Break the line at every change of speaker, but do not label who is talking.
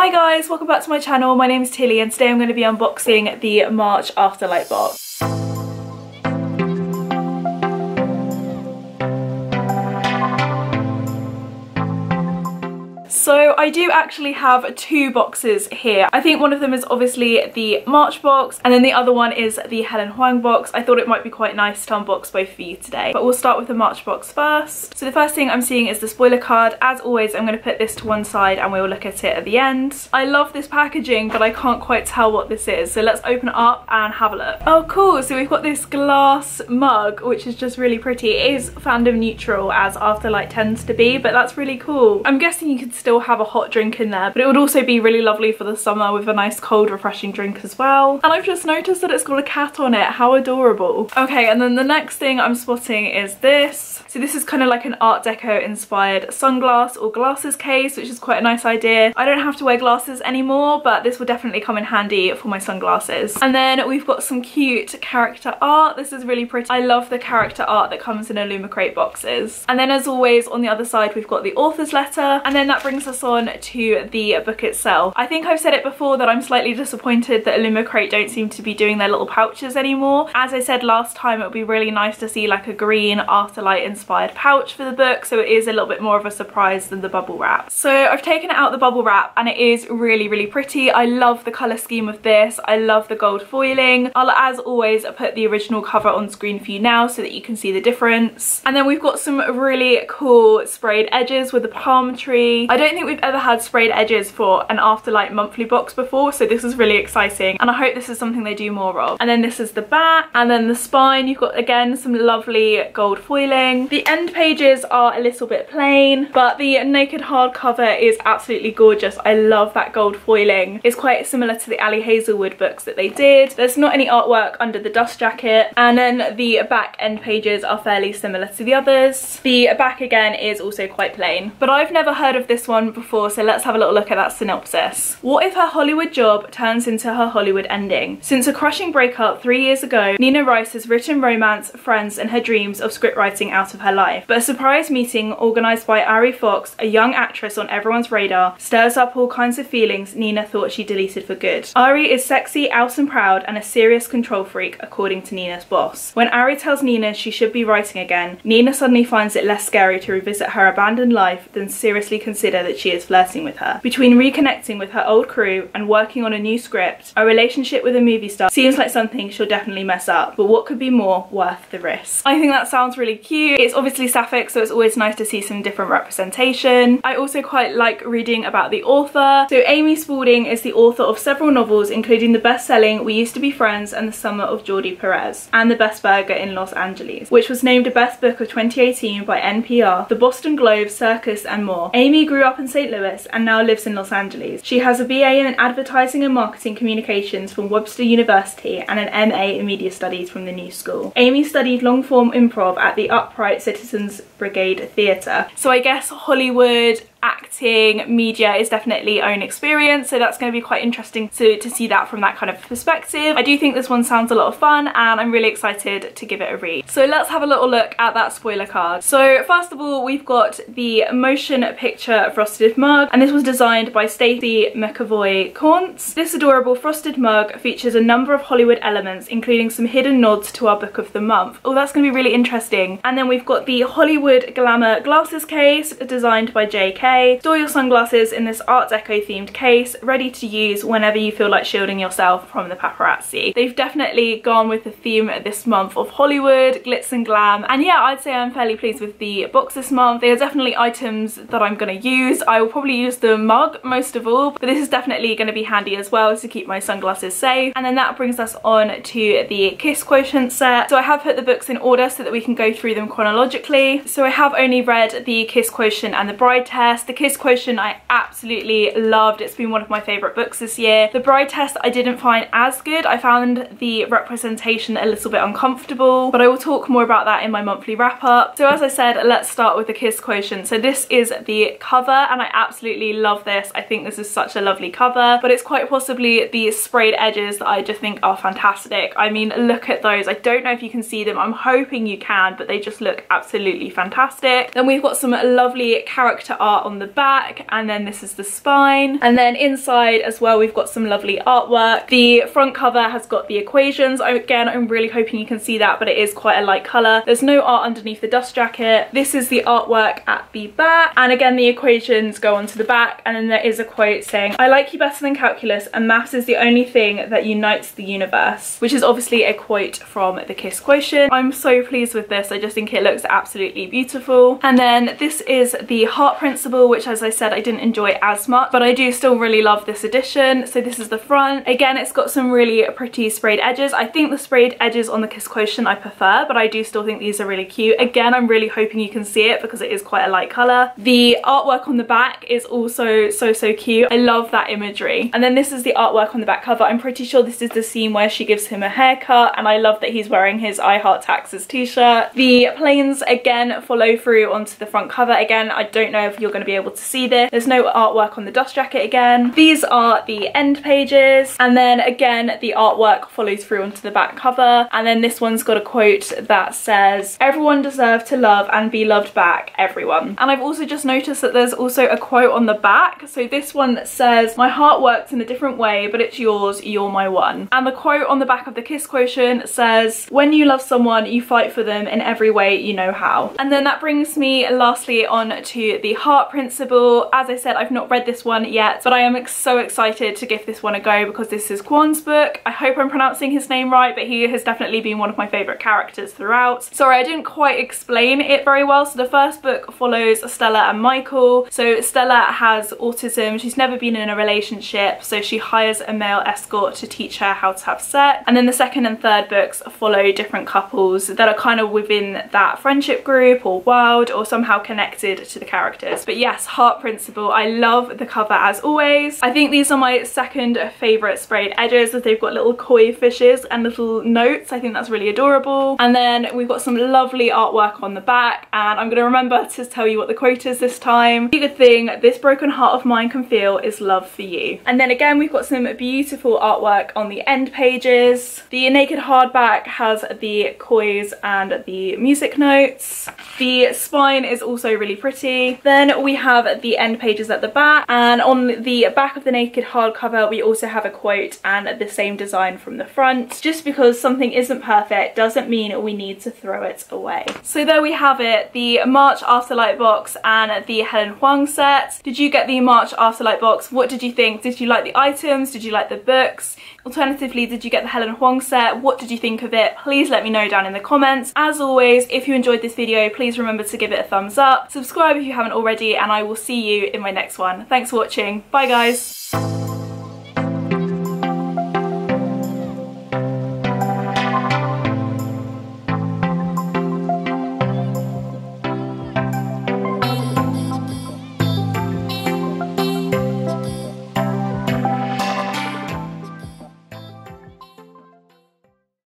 Hi guys, welcome back to my channel. My name is Tilly and today I'm going to be unboxing the March Afterlight box. I do actually have two boxes here. I think one of them is obviously the March box and then the other one is the Helen Hoang box. I thought it might be quite nice to unbox both for you today. But we'll start with the March box first. So the first thing I'm seeing is the spoiler card. As always, I'm going to put this to one side and we'll look at it at the end. I love this packaging, but I can't quite tell what this is. So let's open it up and have a look. Oh, cool. So we've got this glass mug, which is just really pretty. It is fandom neutral as Afterlight tends to be, but that's really cool. I'm guessing you could still still have a hot drink in there but it would also be really lovely for the summer with a nice cold refreshing drink as well. And I've just noticed that it's got a cat on it. How adorable. Okay and then the next thing I'm spotting is this. So this is kind of like an art deco inspired sunglass or glasses case which is quite a nice idea. I don't have to wear glasses anymore but this will definitely come in handy for my sunglasses. And then we've got some cute character art. This is really pretty. I love the character art that comes in Illumicrate boxes. And then as always on the other side we've got the author's letter. And then that brings us on to the book itself. I think I've said it before that I'm slightly disappointed that Illumicrate don't seem to be doing their little pouches anymore. As I said last time, it would be really nice to see like a green Afterlight inspired pouch for the book, so it is a little bit more of a surprise than the bubble wrap. So I've taken out the bubble wrap and it is really, really pretty. I love the colour scheme of this. I love the gold foiling. I'll, as always, put the original cover on screen for you now so that you can see the difference. And then we've got some really cool sprayed edges with the palm tree. I don't think we've ever had sprayed edges for an Afterlight monthly box before, so this is really exciting. And I hope this is something they do more of. And then this is the back, and then the spine. You've got, again, some lovely gold foiling. The end pages are a little bit plain, but the naked hardcover is absolutely gorgeous. I love that gold foiling. It's quite similar to the Ali Hazelwood books that they did. There's not any artwork under the dust jacket, and then the back end pages are fairly similar to the others. The back, again, is also quite plain. But I've never heard of this one before, so let's have a little look at that synopsis. What if her Hollywood job turns into her Hollywood ending? Since a crushing breakup three years ago, Nina Rice has written romance, friends, and her dreams of scriptwriting out of her life. But a surprise meeting organised by Ari Fox, a young actress on everyone's radar, stirs up all kinds of feelings Nina thought she deleted for good. Ari is sexy, out and proud, and a serious control freak, according to Nina's boss. When Ari tells Nina she should be writing again, Nina suddenly finds it less scary to revisit her abandoned life than seriously consider that she is flirting with her. Between reconnecting with her old crew and working on a new script, a relationship with a movie star seems like something she'll definitely mess up, but what could be more worth the risk? I think that sounds really cute. It's obviously sapphic, so it's always nice to see some different representation. I also quite like reading about the author. So Amy Spalding is the author of several novels, including the best-selling We Used to Be Friends and The Summer of Jordi Perez, and The Best Burger in Los Angeles, which was named a Best Book of 2018 by NPR, the Boston Globe, Kirkus, and more. Amy grew up in St. Louis and now lives in Los Angeles. She has a BA in Advertising and Marketing Communications from Webster University and an MA in Media Studies from the New School. Amy studied long-form improv at the Upright Citizens Brigade Theatre. So I guess Hollywood acting, media is definitely own experience so that's going to be quite interesting to, to see that from that kind of perspective. I do think this one sounds a lot of fun and I'm really excited to give it a read. So let's have a little look at that spoiler card. So first of all we've got the motion picture frosted mug and this was designed by Stacey McAvoy Caunce. This adorable frosted mug features a number of Hollywood elements including some hidden nods to our book of the month. Oh that's going to be really interesting. And then we've got the Hollywood Glamour glasses case designed by JK Store your sunglasses in this Art Deco themed case, ready to use whenever you feel like shielding yourself from the paparazzi. They've definitely gone with the theme this month of Hollywood, glitz and glam, and yeah, I'd say I'm fairly pleased with the box this month. They are definitely items that I'm going to use. I will probably use the mug most of all, but this is definitely going to be handy as well to keep my sunglasses safe. And then that brings us on to the Kiss Quotient set. So I have put the books in order so that we can go through them chronologically. So I have only read the Kiss Quotient and the Bride Test Test. The Kiss Quotient I absolutely loved. It's been one of my favourite books this year. The Bride Test I didn't find as good. I found the representation a little bit uncomfortable, but I will talk more about that in my monthly wrap up. So as I said, let's start with the Kiss Quotient. So this is the cover and I absolutely love this. I think this is such a lovely cover, but it's quite possibly the sprayed edges that I just think are fantastic. I mean, look at those. I don't know if you can see them. I'm hoping you can, but they just look absolutely fantastic. Then we've got some lovely character art on the back and then this is the spine. And then inside as well we've got some lovely artwork. The front cover has got the equations. Again, I'm really hoping you can see that, but it is quite a light colour. There's no art underneath the dust jacket. This is the artwork at the back. And again, the equations go onto the back. And then there is a quote saying, I like you better than calculus and maths is the only thing that unites the universe, which is obviously a quote from the KISS quotient. I'm so pleased with this. I just think it looks absolutely beautiful. And then this is the heart principle, which as I said, I didn't enjoy as much, but I do still really love this edition. So this is the front. Again, it's got some really pretty sprayed edges. I think the sprayed edges on the KISS quotient I prefer, but I do still think these are really cute. Again, I'm really hoping you can see it because it is quite a light colour. The artwork on the back is also so, so cute. I love that imagery. And then this is the artwork on the back cover. I'm pretty sure this is the scene where she gives him a haircut and I love that he's wearing his I Heart Taxes t-shirt. The planes again follow through onto the front cover. Again, I don't know if you're going to be able to see this. There's no artwork on the dust jacket again. These are the end pages and then again the artwork follows through onto the back cover. And then this one's got a quote that says everyone deserves to love and be loved back everyone. And I've also just noticed that there's also a quote on the back. So this one says my heart works in a different way but it's yours. You're my one. And the quote on the back of the kiss quotient says when you love someone you fight for them in every way you know how. And then that brings me lastly on to the heart principle. As I said I've not read this one yet but I am so excited to give this one a go because this is Quan's book. I hope I'm pronouncing his name right but he has definitely been one of my favourite characters throughout. Sorry I didn't quite explain it very well. So the first book follows Stella and Michael. So Stella has autism. She's never been in a relationship so she hires a male escort to teach her how to have sex. And then the second and third books follow different couples that are kind of within that friendship group or world or somehow connected to the characters. But yes heart principle. I love the cover as always. I think these are my second favourite sprayed edges as they've got little koi fishes and little notes. I think that's really adorable. And then we've got some lovely artwork on the back and I'm going to remember to tell you what the quote is this time. The good thing this broken heart of mine can feel is love for you. And then again we've got some beautiful artwork on the end pages. The naked hardback has the kois and the music notes. The spine is also really pretty. Then we have the end pages at the back and on the back of the naked hardcover we also have a quote and the same design from the front. Just because something isn't perfect doesn't mean we need to throw it away. So there we have it the march afterlight box and the helen Hoang set. Did you get the march afterlight box? What did you think? Did you like the items? Did you like the books? Alternatively did you get the helen Hoang set? What did you think of it? Please let me know down in the comments. As always if you enjoyed this video please remember to give it a thumbs up. Subscribe if you haven't already and i will see you in my next one. Thanks for watching. Bye guys